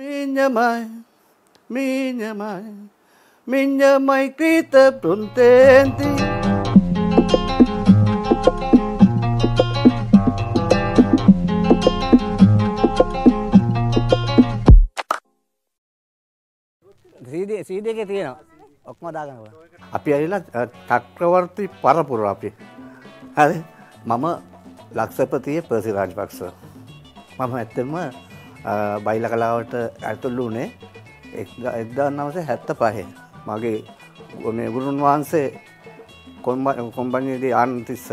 Minha minha mãe, minha mãe grita contente. සීඩ එක තියෙනවා. ඔක්ම දාගන්න අපි ඇරිලා චක්‍රවර්ති පරපුර අපි. හරි. මම ලක්ෂපතිය පර්සි රාජපක්ෂ මම ඇත්තම බයිල කලාවට ඇතුල්ලු වනේ එක්දා නවස හැත්ත පහේ මගේ මේ ගුරුන් වහන්සේ කොම්බනයේදී ආනතිස්ස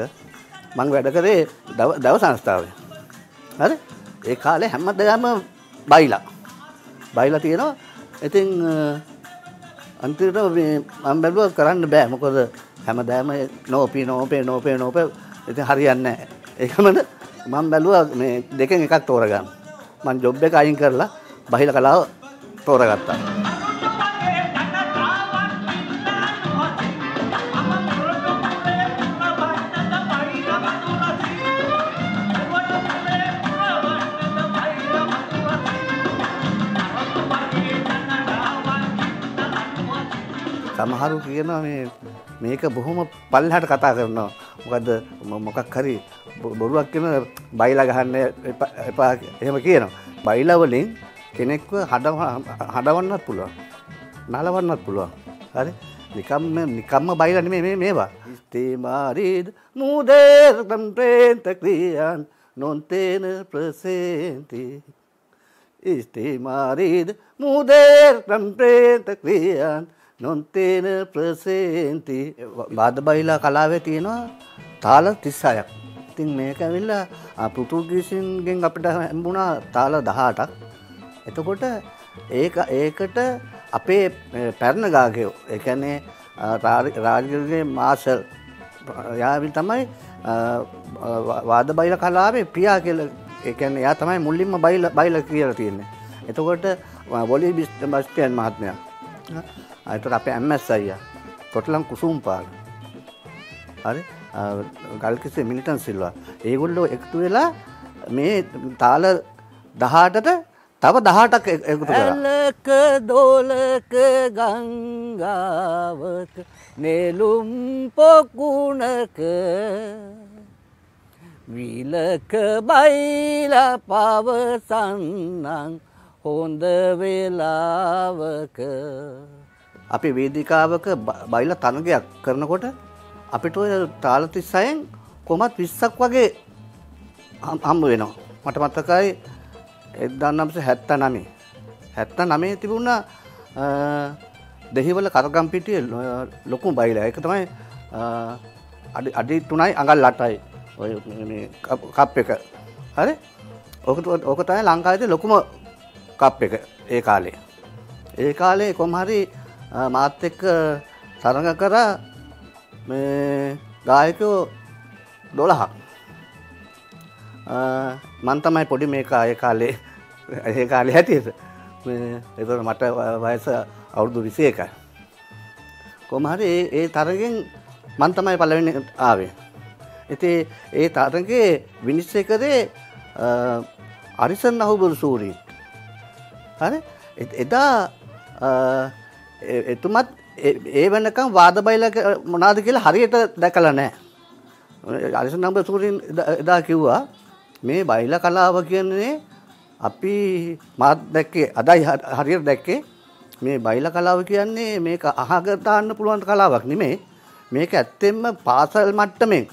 මං වැඩ කරේ දව සංස්ථාවේ. හරි? ඒ කාලේ හැම්ම දෙයම බයිලා. බයිලා තියෙනවා. ඉතින් අන්තිට මම් බැලුව කරන්න බෑ. මොකොද හැම දෑම නෝපී නෝපේ නෝපේ නෝප. ඉති හරියන්න ඒකමට මං බැලුව මේ දෙකෙන් එකක් තෝරගන්න. මං ජොබ් එක අයින් කරලා බහිල කලාව තෝරගත්තා. සමහරු කියනවා මේ මේක බොහොම පල්හට කතා කරනවා. මොකද මොකක් හරි බොරුවක් කියන බයිලා ගහන්න එපා එහෙම කියනවා. බයිලවලින් කෙනෙක්ව හඩවන්නත් පුළුවන්. නලවන්නත් පුළුවන්. හරි? නිකම්ම නිකම්ම බයිල නෙමේ මේවා. ස්තේමාරීද මුදේර්තම් ප්‍රේන්ත ක්‍රියන් නොන්තේන ප්‍රසේන්ති. ස්තේමාරීද මුදේර්තම් ප්‍රේන්ත ක්‍රියන් නොන්තේන ප්‍රසේන්ති. බාධ බයිලා කලාවේ තියෙනවා තාල තිස්සායක්. ඉතින් මේක ඇවිල්ලා පෘතුගීසින්ගෙන් අපිට හැම්බුණා තාල දහටක්. එතකොට ඒක ඒකට අපේ පැරණ ගාකයෝ එකනේ රාජගේ මාසල් යාවින් තමයි වාද බයිල කලාවේ පියා කියල එකන යා තමයි මුල්ලින්ම බයිල බයිල කියල තියෙන්නේ. එතකොට වොලි බිස්ට බස්ටයන් මහත්මය අතට අප ඇම්මැස් අයිය කොටලම් කුසුම් පාල හරි ගල්කිසේ මිනිටන් සිල්වා ඒගොල්ලෝ එකතු වෙලා මේ තාල දහටට තව දහටක් එකතු ඇලක දෝලක ගංගාවක නෙලුම් පොකුණක විලක බයිල පවසන්නන් හොඳ වෙලාවක? අපි වේදිකාවක බයිල තනගයක් කරනකොට අපිට ඔය තාලතිස්සයෙන් කොමත් විස්සක් වගේ හම්බ වෙනවා. මට මත්තකයි එදන්නම්ස හැත්ත නමේ. හැත්ත නමේ තිබුණ දෙහිවල කරගම්පිටිය ලොකු බයිල. එක තමයි අඩි තුනයි අඟල් ලටයි කප් එක. හරි? ඕක තමයි ලංකායිත ලොකුම කප් එක ඒ කාලේ. ඒ කාලේ කොමහරි මාත් එක්ක සරඟ කරා මේ ගායකෝ දොළහක්. මන් තමයි පොඩි මේ කාය කාලේ ඒ කාලෙ හැටියට. එතට මට වයස අවුරුදු විසිය එකයි කොමහරි ඒ තරගෙන් මන් තමයි පලවෙන්න ආවේ. ඉති ඒ තරගේ විනිශ්චය කරේ අරිසන් අහුබුරු සූරී හරි එදා එතුමත් ඒ වනකම් වාද බයිල මොනාද කියලා හරියට දැකල නෑ. අරිස නම්බ සූරින් එදා කිව්වා මේ බයිල කලාව කියන්නේ අපි මාත් දැක්කේ අදයි හරියට දැක්කේ මේ බයිල කලාව කියන්නේ මේක අහගතාන්න පුළුවන් කලාවක් නෙමේ මේක ඇත්තෙන්ම පාසල් මට්ටමෙන්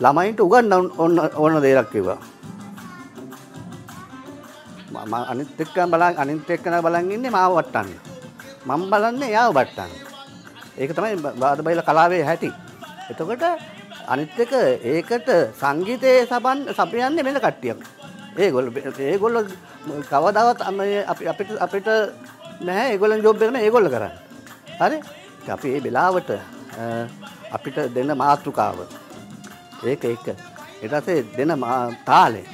ළමයින්ට උගන්න ඔන්න ඕන දේරක් කිව්වා. අනිත් එක්ක බලන් අනිත් එක්කන බලන් ඉන්නේ මාව වට්ටන්න. මම බලන්නේ යාව වට්ටන්න. ඒක තමයි වාද බයිල කලාවේ හැටි. එතකොට අනිත් එක ඒකට සංගීතයේ සබන් සපයන්නේ මෙන්න කට්ටියක්. ඒගොල්ල ඒගොල්ල කවදාවත් අපි අපිට අපිට නැහැ ඒගොල්ලන් ජොබ් එක නෑ ඒගොල්ල කරන්නේ. හරි? අපි මේ වෙලාවට අපිට දෙන මාතෘකාව ඒක එක. ඊට පස්සේ දෙන තාලේ.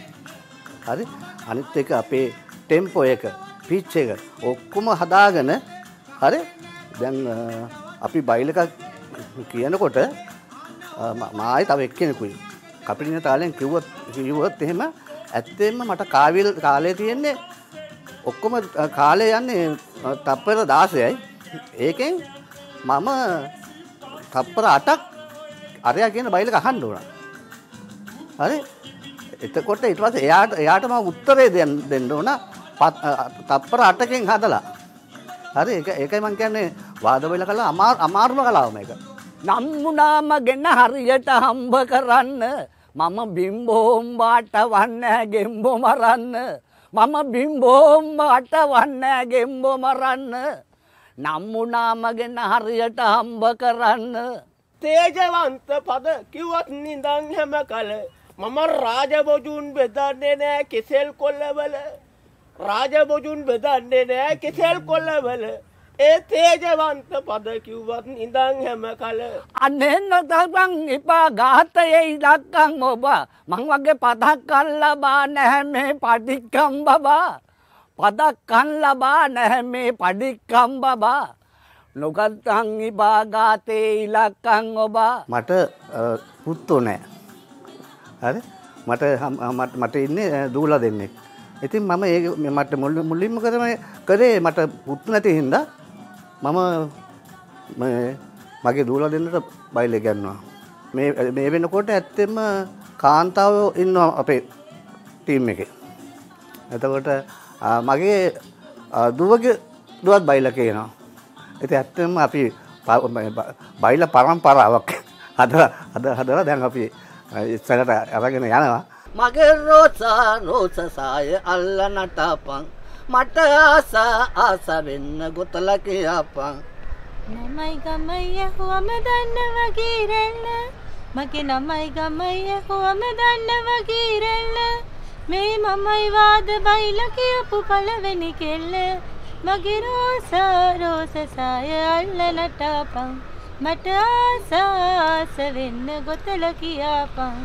හරි? අනිත් එක අපේ ටෙම්පෝ එක, පිච් එක ඔක්කොම හදාගෙන හරි? දැන් අපි බයිලක කියනකොට මායි තව එක්කෙනෙකුයි කපිටින තාලෙන් කිව්වත් කිව්වොත් එහෙම ඇත්තෙන්ම මට කාවිල් කාලේ තියෙන්නේ ඔක්කොම කාලය යන්නේ තප්පර 16යි. ඒකෙන් මම තප්පර 8ක් අරයා කියන බයිලක අහන්න උනා. හරි? එතකොට ඊට පස්සේ එයාට එයාට මම උත්තරේ දෙන්න දෙන්න තප්පර 8කින් හදලා. හරි ඒක ඒකයි මම කියන්නේ වාද වෙල කළා අමාරුම කලාව මේක. නම්මුනාම ගෙන හරියට හම්බ කරන්න. මම බිම්බෝම් වාට වන්න ගෙම්බො මරන්න. මම බිම්බෝම් වාට වන්න ගෙම්බො මරන්න. නම්මුනාමගෙන හරියට හම්බ කරන්න. තේජවන්ත පද කිව්වත් නිදං හැම කල. මම රාජබොජුන් බෙදන්නේ නෑ කෙසෙල් කොල්ලවල රාජබොජුන් බෙදන්නේ නෑ කෙසෙල් කොල්ලවල ඒ තේජවන්ත පද කිව්වත් ඉඳං හැම කල. අනෙන්න තබං එපා ගාතයෙයි දක්කං ඔබ. මං වගේ පදක් කල්ලබා නැහැ මේ පටික්කම් බබා. පදක් කන් ලබා නැහැ මේ පඩික්කම් බබා. නොගත්තං ඉබාගාතේ ඉලක්කං ඔබා. මට පුත්තෝ නෑ. හරි? මට මට ඉන්නේ දූලා දෙන්නේ ඉතින් මම ඒ මට මුල් මුල්ලින්ම කරම කරේ මට පුත්තු නැති හින්දා මම මගේ දූලා දෙන්නට බයිල ගැන්නවා. මේ වෙනකොට ඇත්තෙම කාන්තාවෝ ඉන්නවා අපේ ටීම් එක. එතකොට මගේ දුවගේ දුවත් බයිල කියනවා ඇති ඇත්තම අපි බයිල පරම්පරාවක්. හද හද හදලා දැන් අපි ඉස්සලට අරගෙන යනවා. මගේ රෝසා රෝසසාය අල්ල නටපන් මට ආසා ආස වෙන්න ගොතල කියපන් නමයි ගමය හුවම දන්න වගේරෙල්ල. මගේ නමයි ගමය හුවම දන්න වගේරෙල්ල. මේ මමයි වාද බයිල කියපු පළවෙනි කෙල්ල. මගේ රෝසා රෝසසාය අල්ල නටපන් මට ආසාස වෙන්න ගොතල කියාපන්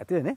ඇතිනේ